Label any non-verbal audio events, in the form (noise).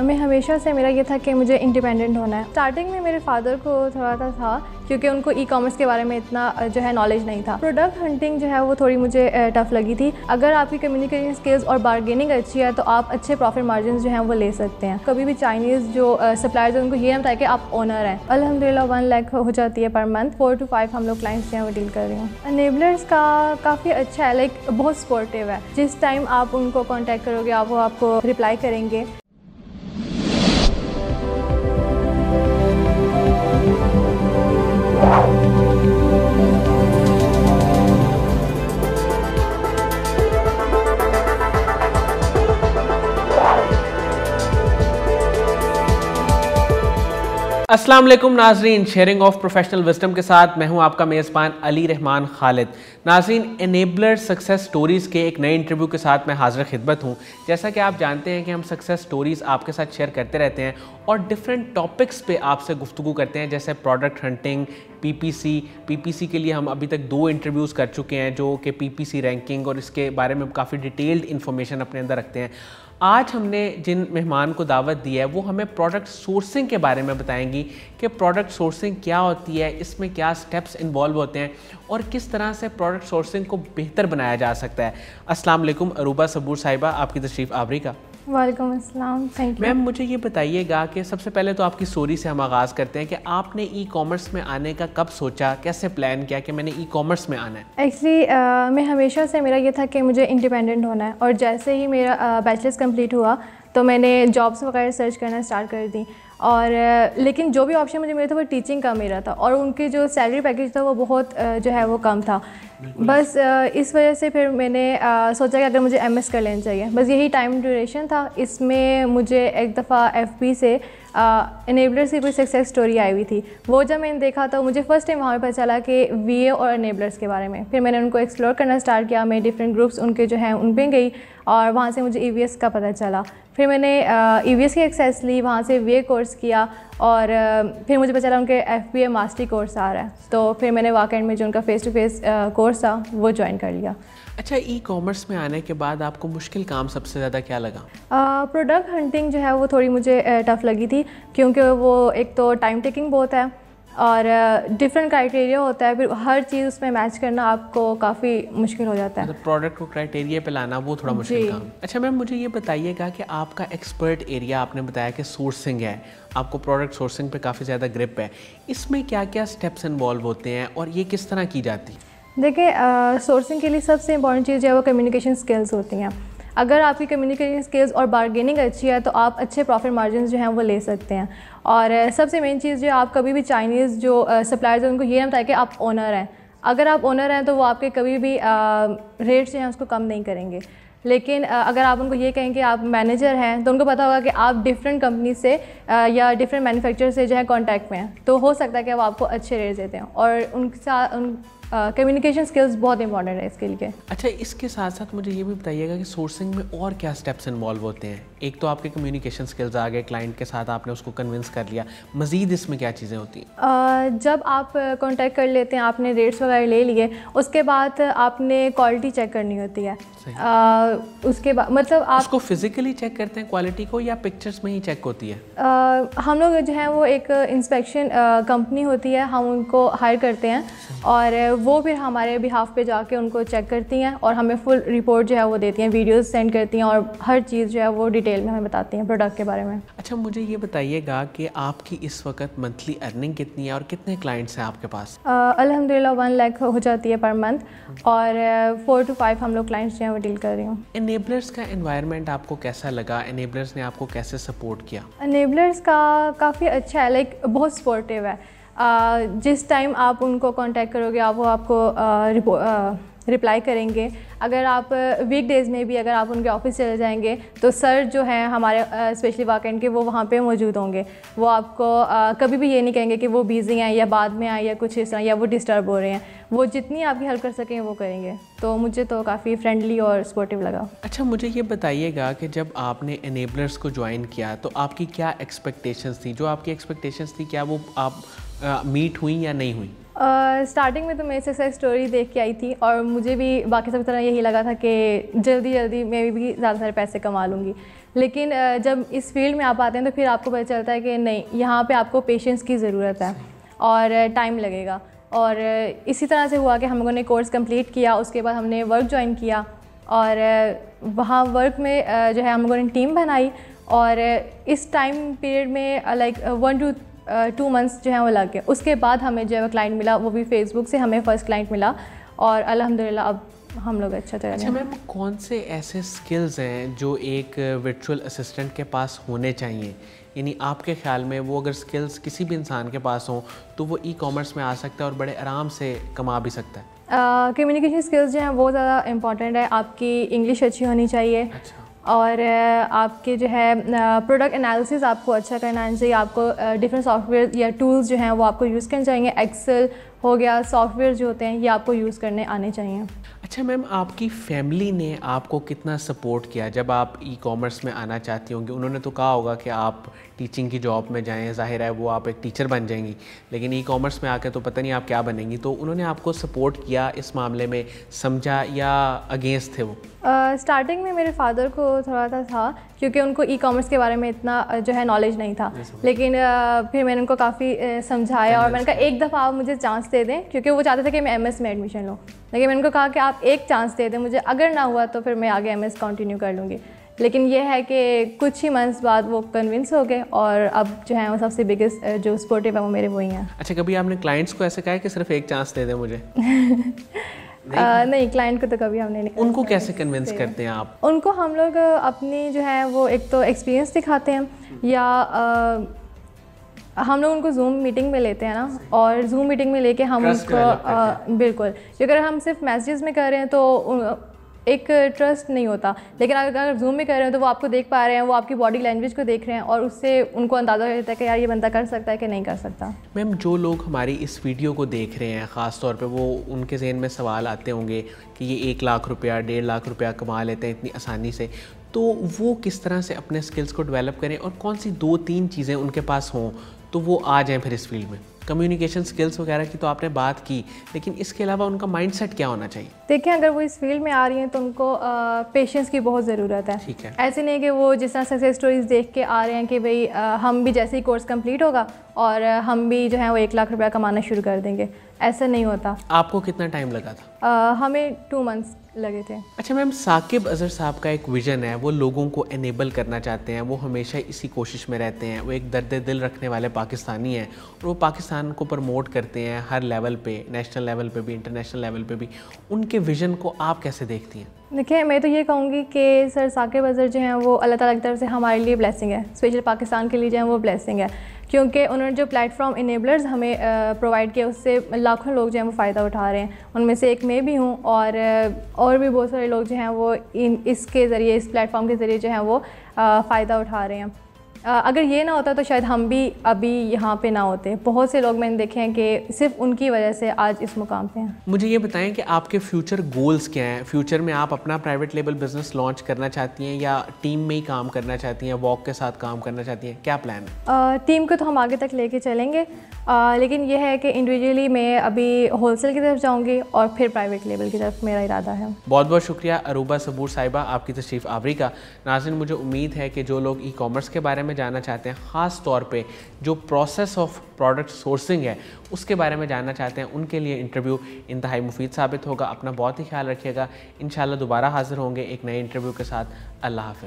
मैं हमेशा से मेरा ये था कि मुझे इंडिपेंडेंट होना है। स्टार्टिंग में मेरे फादर को थोड़ा सा था, क्योंकि उनको ई कॉमर्स के बारे में इतना जो है नॉलेज नहीं था। प्रोडक्ट हंटिंग जो है, वो थोड़ी मुझे टफ लगी थी। अगर आपकी कम्युनिकेशन स्किल्स और बार्गेनिंग अच्छी है तो आप अच्छे प्रॉफिट मार्जिन जो हैं, वो ले सकते हैं। कभी भी चाइनीज़ जो सप्लायर्स उनको ये बताया कि आप ओनर हैं। अलहमदिल्ला वन लैख हो जाती है per month four to five हम लोग क्लाइंट्स जो हैं, वो डील कर रही हूँ। अनेबलर्स का काफ़ी अच्छा है लाइक बहुत सपोर्टिव है। जिस टाइम आप उनको कॉन्टैक्ट करोगे, आप वो आपको रिप्लाई करेंगे। वालेकुम नाजरीन शेयरिंग ऑफ़ प्रोफेशनल विजडम के साथ मैं हूँ आपका मेज़बान अली रहमान खालिद। नाजरीन एनेबलर सक्सेस स्टोरीज़ के एक नए इंटरव्यू के साथ मैं हाजिर खिदमत हूँ। जैसा कि आप जानते हैं कि हम सक्सेस स्टोरीज़ आपके साथ शेयर करते रहते हैं और डिफरेंट टॉपिक्स पे आपसे गुफ्तु करते हैं, जैसे प्रोडक्ट हंटिंग पीपीसी पीपीसी के लिए हम अभी तक दो इंटरव्यूज़ कर चुके हैं, जो कि पीपीसी रैंकिंग और इसके बारे में काफ़ी डिटेल्ड इन्फॉर्मेशन अपने अंदर रखते हैं। आज हमने जिन मेहमान को दावत दी है, वो हमें प्रोडक्ट सोर्सिंग के बारे में बताएँगी कि प्रोडक्ट सोर्सिंग क्या होती है, इसमें क्या स्टेप्स इन्वॉल्व होते हैं और किस तरह से प्रोडक्ट सोर्सिंग को बेहतर बनाया जा सकता है। अस्सलाम वालेकुम, अरूबा सबूर साहिबा, आपकी तशरीफ़ आवरी का। वालेकुम अस्सलाम थैंक यू मैम मुझे ये बताइएगा कि सबसे पहले तो आपकी स्टोरी से हम आगाज़ करते हैं कि आपने ई कॉमर्स में आने का कब सोचा कैसे प्लान किया कि मैंने ई कॉमर्स में आना है? एक्चुअली uh, मैं हमेशा से मेरा ये था कि मुझे इंडिपेंडेंट होना है और जैसे ही मेरा बैचलर्स uh, कंप्लीट हुआ तो मैंने जॉब्स वगैरह सर्च करना स्टार्ट कर दी। और लेकिन जो भी ऑप्शन मुझे मिला था वो टीचिंग का मेरा था और उनके जो सैलरी पैकेज था वो बहुत जो है वो कम था। बस इस वजह से फिर मैंने सोचा कि अगर मुझे एमएस कर लेना चाहिए। बस यही टाइम ड्यूरेशन था। इसमें मुझे एक दफ़ा एफपी से इनेबलर्स की कोई सक्सेस स्टोरी आई हुई थी। वो जब मैंने देखा तो मुझे फ़र्स्ट टाइम वहाँ पर पता चला कि वीए और इनेबलर्स के बारे में। फिर मैंने उनको एक्सप्लोर करना स्टार्ट किया, मैं डिफरेंट ग्रुप्स उनके जो हैं उन पर गई और वहाँ से मुझे ईवीएस का पता चला। फिर मैंने ई वी की एक्सेस ली, वहाँ से वी कोर्स किया और फिर मुझे पता चला उनके F B A mastery course आ रहा है। तो फिर मैंने वाकई में जो उनका फ़ेस टू फेस कोर्स था, वो ज्वाइन कर लिया। अच्छा ई कॉमर्स में आने के बाद आपको मुश्किल काम सबसे ज़्यादा क्या लगा? प्रोडक्ट हंटिंग जो है वो थोड़ी मुझे टफ़ लगी थी क्योंकि वो एक तो टाइम टेकिंग बहुत है और डिफरेंट क्राइटेरिया होता है फिर हर चीज़ उसमें मैच करना आपको काफ़ी मुश्किल हो जाता है। मतलब प्रोडक्ट को क्राइटेरिया पे लाना वो थोड़ा मुश्किल काम। अच्छा मैम मुझे ये बताइएगा कि आपका एक्सपर्ट एरिया आपने बताया कि सोर्सिंग है आपको प्रोडक्ट सोर्सिंग पे काफ़ी ज़्यादा ग्रिप है इसमें क्या क्या स्टेप्स इन्वॉल्व होते हैं और ये किस तरह की जाती? है देखिए सोर्सिंग के लिए सबसे इंपॉर्टेंट चीज़ है वो कम्युनिकेशन स्किल्स होती हैं। अगर आपकी कम्युनिकेशन स्किल्स और बार्गेनिंग अच्छी है तो आप अच्छे प्रॉफिट मार्जिन जो हैं वो ले सकते हैं। और सबसे मेन चीज़ जो है आप कभी भी चाइनीज़ जो सप्लायर्स हैं, उनको ये ना बताया कि आप ओनर हैं। अगर आप ओनर हैं तो वो आपके कभी भी रेट्स जो हैं उसको कम नहीं करेंगे। लेकिन अगर आप उनको ये कहें कि आप मैनेजर हैं तो उनको पता होगा कि आप डिफरेंट कंपनी से या डिफरेंट मैन्युफैक्चर से जो है कांटेक्ट में हैं। तो हो सकता है कि वो आपको अच्छे रेट देते हैं। और उनके साथ, उन कम्युनिकेशन स्किल्स बहुत इंपॉर्टेंट है इसके लिए। अच्छा इसके साथ साथ मुझे ये भी बताइएगा कि सोर्सिंग में और क्या स्टेप्स इन्वॉल्व होते हैं? एक तो आपके कम्युनिकेशन स्किल्स आ गए क्लाइंट के साथ आपने उसको कन्विंस कर लिया। मजीद इसमें क्या चीज़ें होती हैं? जब आप कॉन्टैक्ट कर लेते हैं आपने रेट्स वगैरह ले लिए उसके बाद आपने क्वालिटी चेक करनी होती है। आ, उसके बाद मतलब आप उसको फिजिकली चेक करते हैं क्वालिटी को या पिक्चर्स में ही चेक होती है? आ, हम लोग जो है वो एक इंस्पेक्शन कंपनी होती है हम उनको हायर करते हैं। और वो फिर हमारे बिहाफ पे जाके उनको चेक करती हैं और हमें फुल रिपोर्ट जो है वो देती हैं वीडियोस सेंड करती हैं और हर चीज़ जो है वो डिटेल में हमें बताती हैं प्रोडक्ट के बारे में। अच्छा मुझे ये बताइएगा कि आपकी इस वक्त मंथली अर्निंग कितनी है और कितने क्लाइंट्स हैं आपके पास? अलहमदिल्ला वन लैख हो जाती है पर मंथ और फोर टू फाइव हम लोग क्लाइंट्स जो हैं वो डील कर रही हूँ। इनेबलर्स का इन्वायरमेंट आपको कैसा लगा? इनेबलर्स ने आपको कैसे सपोर्ट किया? इनेबलर्स का काफ़ी अच्छा है लाइक बहुत सपोर्टिव है। जिस टाइम आप उनको कांटेक्ट करोगे आप वो आपको रिप्लाई करेंगे। अगर आप वीक डेज़ में भी अगर आप उनके ऑफ़िस चले जाएँगे तो सर जो हैं हमारे स्पेशली वाकेंड के वो वहाँ पे मौजूद होंगे। वो आपको आ, कभी भी ये नहीं कहेंगे कि वो बिज़ी हैं या बाद में आए या कुछ इस तरह या वो डिस्टर्ब हो रहे हैं। वो जितनी आपकी हेल्प कर सकें वो करेंगे। तो मुझे तो काफ़ी फ्रेंडली और सपोर्टिव लगा। अच्छा मुझे ये बताइएगा कि जब आपने इनेबलर्स को ज्वाइन किया तो आपकी क्या एक्सपेक्टेशंस थी? जो आपकी एक्सपेक्टेशंस थी क्या वो आप मीट हुई या नहीं हुई? स्टार्टिंग uh, में तो मैं सक्सेस स्टोरी देख के आई थी और मुझे भी बाकी सब तरह यही लगा था कि जल्दी जल्दी मैं भी ज़्यादा सारे पैसे कमा लूँगी। लेकिन uh, जब इस फ़ील्ड में आप आते हैं तो फिर आपको पता चलता है कि नहीं यहाँ पे आपको पेशेंस की ज़रूरत है और टाइम लगेगा। और इसी तरह से हुआ कि हम लोगों ने कोर्स कंप्लीट किया उसके बाद हमने वर्क ज्वाइन किया और वहाँ वर्क में जो है हम लोगों ने टीम बनाई और इस टाइम पीरियड में like one to two months जो है वो लग गए। उसके बाद हमें जो है वो क्लाइंट मिला वो भी फेसबुक से हमें फ़र्स्ट क्लाइंट मिला और अल्हम्दुलिल्लाह अब हम लोग अच्छा चल अच्छा मैम कौन से ऐसे स्किल्स हैं जो एक वर्चुअल असिस्टेंट के पास होने चाहिए? यानी आपके ख्याल में वो अगर स्किल्स किसी भी इंसान के पास हों तो वो ई कॉमर्स में आ सकता है और बड़े आराम से कमा भी सकता है। कम्युनिकेशन uh, स्किल्स जो हैं वो ज़्यादा इंपॉर्टेंट है। आपकी इंग्लिश अच्छी होनी चाहिए। अच्छा। और आपके जो है प्रोडक्ट एनालिसिस आपको अच्छा करना चाहिए। आपको डिफरेंट सॉफ्टवेयर या टूल्स जो हैं वो आपको यूज़ करने चाहिए। एक्सेल हो गया सॉफ्टवेयर जो होते हैं ये आपको यूज़ करने आने चाहिए। अच्छा मैम आपकी फैमिली ने आपको कितना सपोर्ट किया? जब आप ई कॉमर्स में आना चाहती होंगी उन्होंने तो कहा होगा कि आप टीचिंग की जॉब में जाएँ ज़ाहिर है वो आप एक टीचर बन जाएँगी। लेकिन ई कॉमर्स में आकर तो पता नहीं आप क्या बनेंगी। तो उन्होंने आपको सपोर्ट किया इस मामले में समझा या अगेंस्ट थे वो? स्टार्टिंग uh, में मेरे फादर को थोड़ा सा था क्योंकि उनको ई कॉमर्स के बारे में इतना जो है नॉलेज नहीं था। लेकिन फिर मैंने उनको काफ़ी समझाया और मैंने कहा एक दफ़ा आप मुझे चांस दे दें क्योंकि वो चाहते थे कि मैं एमएस में एडमिशन लूँ। लेकिन मैंने उनको कहा कि आप एक चांस दे दें मुझे अगर ना हुआ तो फिर मैं आगे एमएस कंटिन्यू कर लूँगी। लेकिन ये है कि कुछ ही मंथ्स बाद वो कन्विंस हो गए और अब जो है वो सबसे बिगेस्ट जो स्पोर्टिव है वो मेरे वही हैं। अच्छा कभी आपने क्लाइंट्स को ऐसे कहा है कि सिर्फ़ एक चांस दे दें मुझे? (laughs) नहीं, आ, नहीं क्लाइंट को तो कभी हमने नहीं उनको कैसे कन्विंस करते हैं आप? उनको हम लोग अपनी जो है वो एक तो एक्सपीरियंस दिखाते हैं या आ, हम लोग उनको जूम मीटिंग में लेते हैं ना और जूम मीटिंग में लेके हम उनको बिल्कुल। अगर हम सिर्फ़ मैसेजेस में कर रहे हैं तो एक ट्रस्ट नहीं होता। लेकिन अगर अगर जूम में कर रहे हो तो वो आपको देख पा रहे हैं, वो आपकी बॉडी लैंग्वेज को देख रहे हैं और उससे उनको अंदाज़ा हो जाता है कि यार ये बंदा कर सकता है कि नहीं कर सकता। मैम, जो लोग हमारी इस वीडियो को देख रहे हैं, ख़ास तौर पर वो उनके जहन में सवाल आते होंगे कि ये एक लाख रुपया, डेढ़ लाख रुपया कमा लेते हैं इतनी आसानी से। तो वो किस तरह से अपने स्किल्स को डेवलप करें और कौन सी दो तीन चीज़ें उनके पास हों तो वो आ जाएँ फिर इस फ़ील्ड में? कम्युनिकेशन स्किल्स वगैरह की तो आपने बात की लेकिन इसके अलावा उनका माइंडसेट क्या होना चाहिए? देखिए अगर वो इस फ़ील्ड में आ रही हैं तो उनको पेशेंस की बहुत ज़रूरत है। ठीक है। ऐसे नहीं कि वो जिस तरह सक्सेस स्टोरीज देख के आ रहे हैं कि भाई हम भी जैसे ही कोर्स कंप्लीट होगा और हम भी जो है वो एक लाख रुपया कमाना शुरू कर देंगे। ऐसा नहीं होता। आपको कितना टाइम लगा था? आ, हमें टू मंथ्स लगे थे। अच्छा मैम साकिब अजहर साहब का एक विज़न है वो लोगों को एनेबल करना चाहते हैं वो हमेशा इसी कोशिश में रहते हैं वो एक दर्द दिल रखने वाले पाकिस्तानी हैं और वो पाकिस्तान को प्रमोट करते हैं हर लेवल पे नेशनल लेवल पे भी इंटरनेशनल लेवल पे भी। उनके विज़न को आप कैसे देखती हैं? देखिए, मैं तो ये कहूँगी कि सर साकिब अज़र जो हैं, वो अल्लाह ताला की तरफ़ से हमारे लिए ब्लेसिंग है। स्पेशल पाकिस्तान के लिए जो है, वो ब्लेसिंग है। क्योंकि उन्होंने जो प्लेटफॉर्म इनेबलर्स हमें प्रोवाइड किया, उससे लाखों लोग जो हैं, वो फ़ायदा उठा रहे हैं। उनमें से एक मैं भी हूँ और और भी बहुत सारे लोग जो हैं, वो इन, इसके ज़रिए, इस प्लेटफॉर्म के ज़रिए जो हैं, वो फ़ायदा उठा रहे हैं। अगर ये ना होता तो शायद हम भी अभी यहाँ पे ना होते। बहुत से लोग मैंने देखे हैं कि सिर्फ़ उनकी वजह से आज इस मुकाम पे हैं। मुझे ये बताएँ कि आपके फ्यूचर गोल्स क्या हैं? फ्यूचर में आप अपना प्राइवेट लेवल बिज़नेस लॉन्च करना चाहती हैं या टीम में ही काम करना चाहती हैं वॉक के साथ काम करना चाहती हैं? क्या प्लान है? टीम को तो हम आगे तक लेके चलेंगे। आ, लेकिन यह है कि इंडिविजुअली मैं अभी होलसेल की तरफ़ जाऊँगी और फिर प्राइवेट लेवल की तरफ़ मेरा इरादा है। बहुत बहुत शुक्रिया अरूबा सबूर साहिबा आपकी तशरीफ़ आवरी का। नाजिन मुझे उम्मीद है कि जो लोग ई कॉमर्स के बारे में जानना चाहते हैं, ख़ास तौर पे जो प्रोसेस ऑफ़ प्रोडक्ट सोर्सिंग है, उसके बारे में जानना चाहते हैं, उनके लिए इंटरव्यू इंतहाई मुफीद साबित होगा। अपना बहुत ही ख्याल रखिएगा। इन दोबारा हाजिर होंगे एक नए इंटरव्यू के साथ। अल्लाह हाफ़